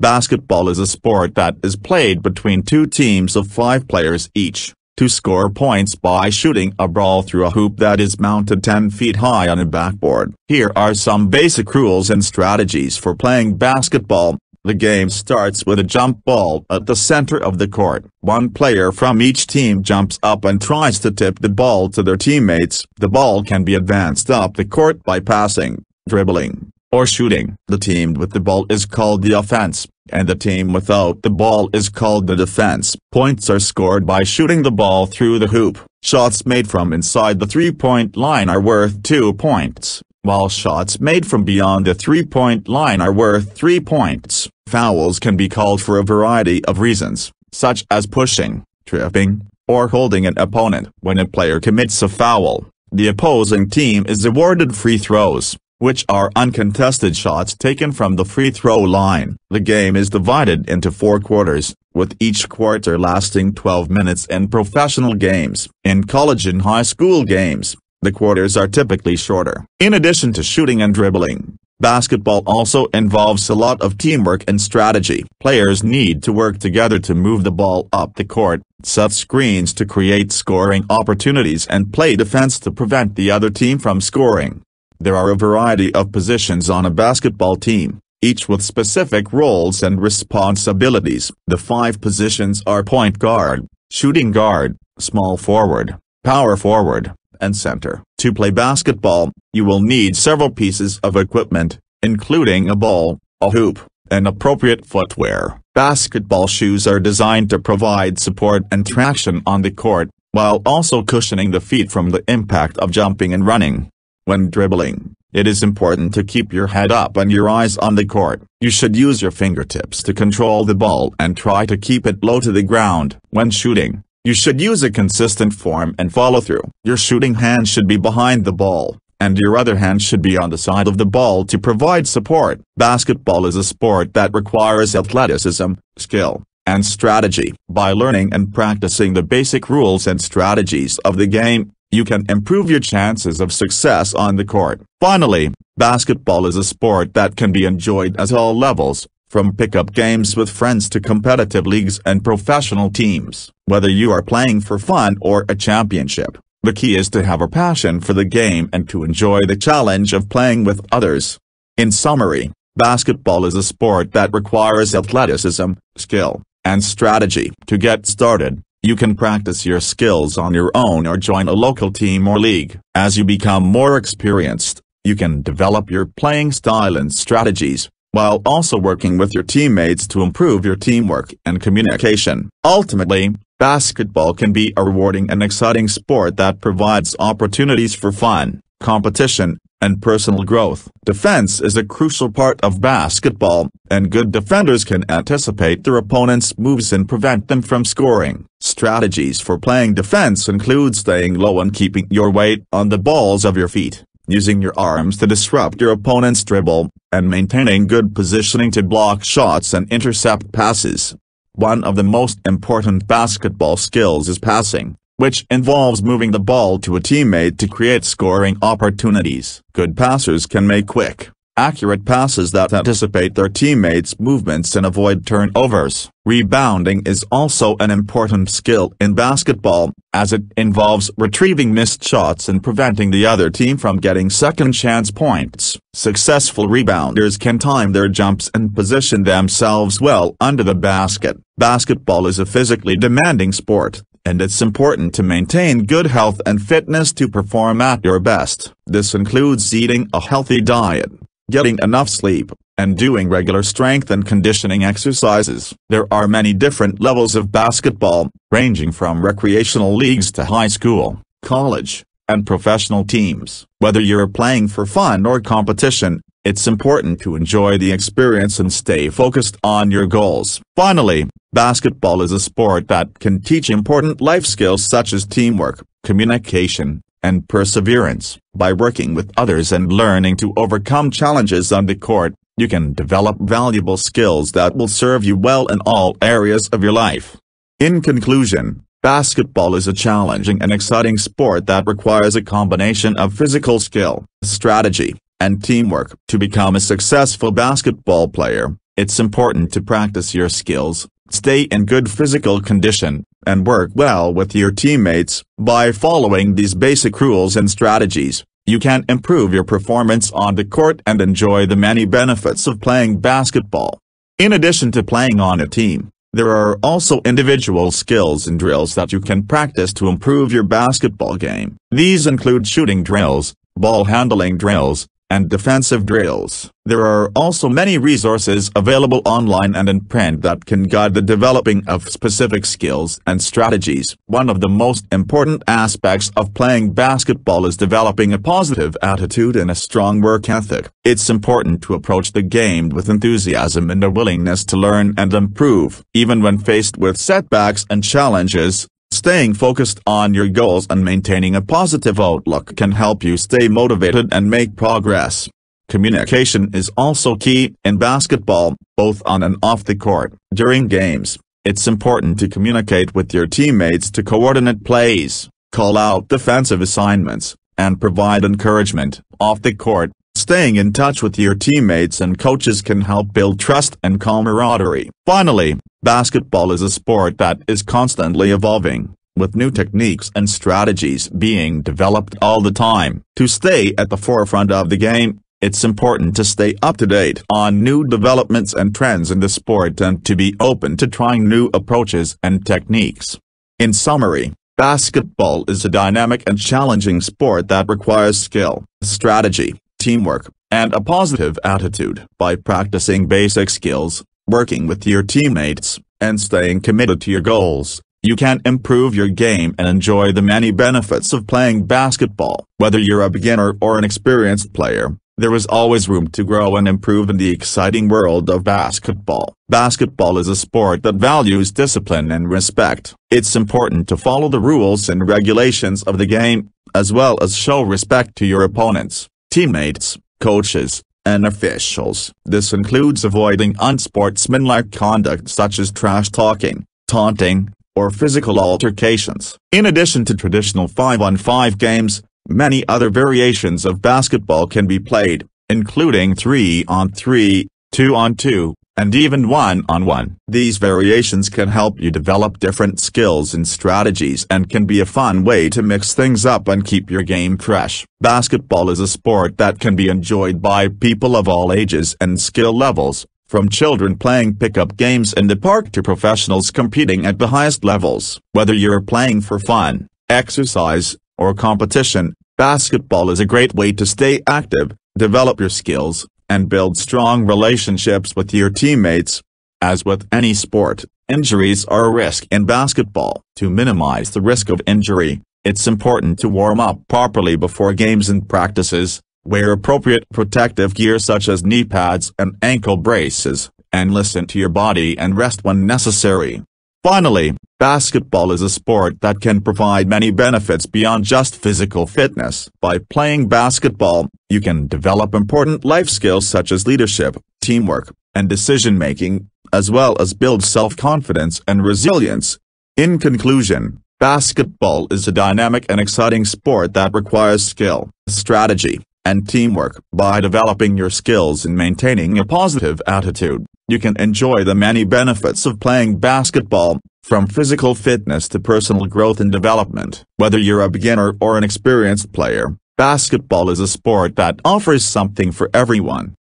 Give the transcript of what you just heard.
Basketball is a sport that is played between two teams of five players each, to score points by shooting a ball through a hoop that is mounted 10 feet high on a backboard. Here are some basic rules and strategies for playing basketball. The game starts with a jump ball at the center of the court. One player from each team jumps up and tries to tip the ball to their teammates. The ball can be advanced up the court by passing, dribbling, or shooting. The team with the ball is called the offense, and the team without the ball is called the defense. Points are scored by shooting the ball through the hoop. Shots made from inside the three-point line are worth two points while shots made from beyond the three-point line are worth three points. Fouls can be called for a variety of reasons, such as pushing, tripping, or holding an opponent. When a player commits a foul, the opposing team is awarded free throws, which are uncontested shots taken from the free throw line. The game is divided into four quarters, with each quarter lasting 12 minutes in professional games. In college and high school games, the quarters are typically shorter. In addition to shooting and dribbling, basketball also involves a lot of teamwork and strategy. Players need to work together to move the ball up the court, set screens to create scoring opportunities and play defense to prevent the other team from scoring. There are a variety of positions on a basketball team, each with specific roles and responsibilities. The five positions are point guard, shooting guard, small forward, power forward, and center. To play basketball, you will need several pieces of equipment, including a ball, a hoop, and appropriate footwear. Basketball shoes are designed to provide support and traction on the court, while also cushioning the feet from the impact of jumping and running. When dribbling, it is important to keep your head up and your eyes on the court. You should use your fingertips to control the ball and try to keep it low to the ground. When shooting, you should use a consistent form and follow through. Your shooting hand should be behind the ball, and your other hand should be on the side of the ball to provide support. Basketball is a sport that requires athleticism, skill, and strategy. By learning and practicing the basic rules and strategies of the game, you can improve your chances of success on the court. Finally, basketball is a sport that can be enjoyed at all levels, from pickup games with friends to competitive leagues and professional teams, whether you are playing for fun or a championship, the key is to have a passion for the game and to enjoy the challenge of playing with others. In summary, basketball is a sport that requires athleticism, skill, and strategy. To get started, you can practice your skills on your own or join a local team or league. As you become more experienced, you can develop your playing style and strategies, while also working with your teammates to improve your teamwork and communication. Ultimately, basketball can be a rewarding and exciting sport that provides opportunities for fun, competition, and personal growth. Defense is a crucial part of basketball, and good defenders can anticipate their opponent's moves and prevent them from scoring. Strategies for playing defense include staying low and keeping your weight on the balls of your feet using your arms to disrupt your opponent's dribble, and maintaining good positioning to block shots and intercept passes. One of the most important basketball skills is passing, which involves moving the ball to a teammate to create scoring opportunities. Good passers can make quick, accurate passes that anticipate their teammates' movements and avoid turnovers. Rebounding is also an important skill in basketball, as it involves retrieving missed shots and preventing the other team from getting second-chance points. Successful rebounders can time their jumps and position themselves well under the basket. Basketball is a physically demanding sport, and it's important to maintain good health and fitness to perform at your best. This includes eating a healthy diet, getting enough sleep, and doing regular strength and conditioning exercises. There are many different levels of basketball, ranging from recreational leagues to high school, college, and professional teams. Whether you're playing for fun or competition, it's important to enjoy the experience and stay focused on your goals. Finally, basketball is a sport that can teach important life skills such as teamwork, communication, and perseverance. By working with others and learning to overcome challenges on the court, you can develop valuable skills that will serve you well in all areas of your life. In conclusion, basketball is a challenging and exciting sport that requires a combination of physical skill, strategy, and teamwork. To become a successful basketball player, It's important to practice your skills, stay in good physical condition, and work well with your teammates. By following these basic rules and strategies, you can improve your performance on the court and enjoy the many benefits of playing basketball. In addition to playing on a team, there are also individual skills and drills that you can practice to improve your basketball game. These include shooting drills, ball handling drills, and defensive drills. There are also many resources available online and in print that can guide the developing of specific skills and strategies. One of the most important aspects of playing basketball is developing a positive attitude and a strong work ethic. It's important to approach the game with enthusiasm and a willingness to learn and improve. Even when faced with setbacks and challenges, Staying focused on your goals and maintaining a positive outlook can help you stay motivated and make progress. Communication is also key in basketball, both on and off the court. During games, it's important to communicate with your teammates to coordinate plays, call out defensive assignments, and provide encouragement. Off the court, staying in touch with your teammates and coaches can help build trust and camaraderie. Finally, Basketball is a sport that is constantly evolving, with new techniques and strategies being developed all the time. To stay at the forefront of the game, it's important to stay up to date on new developments and trends in the sport and to be open to trying new approaches and techniques. In summary, basketball is a dynamic and challenging sport that requires skill, strategy, teamwork, and a positive attitude. By practicing basic skills, working with your teammates, and staying committed to your goals, you can improve your game and enjoy the many benefits of playing basketball. Whether you're a beginner or an experienced player, there is always room to grow and improve in the exciting world of basketball. Basketball is a sport that values discipline and respect. It's important to follow the rules and regulations of the game, as well as show respect to your opponents, teammates, coaches, and officials. This includes avoiding unsportsmanlike conduct such as trash talking, taunting, or physical altercations. In addition to traditional 5-on-5 games, many other variations of basketball can be played, including 3-on-3, 2-on-2, and even one-on-one. These variations can help you develop different skills and strategies and can be a fun way to mix things up and keep your game fresh. Basketball is a sport that can be enjoyed by people of all ages and skill levels, from children playing pickup games in the park to professionals competing at the highest levels. Whether you're playing for fun, exercise, or competition, basketball is a great way to stay active, develop your skills, and build strong relationships with your teammates. As with any sport, injuries are a risk in basketball. To minimize the risk of injury, it's important to warm up properly before games and practices, wear appropriate protective gear such as knee pads and ankle braces, and listen to your body and rest when necessary. Finally, basketball is a sport that can provide many benefits beyond just physical fitness. By playing basketball, you can develop important life skills such as leadership, teamwork, and decision-making, as well as build self-confidence and resilience. In conclusion, basketball is a dynamic and exciting sport that requires skill, strategy, and teamwork. By developing your skills and maintaining a positive attitude, you can enjoy the many benefits of playing basketball, from physical fitness to personal growth and development. Whether you're a beginner or an experienced player, basketball is a sport that offers something for everyone.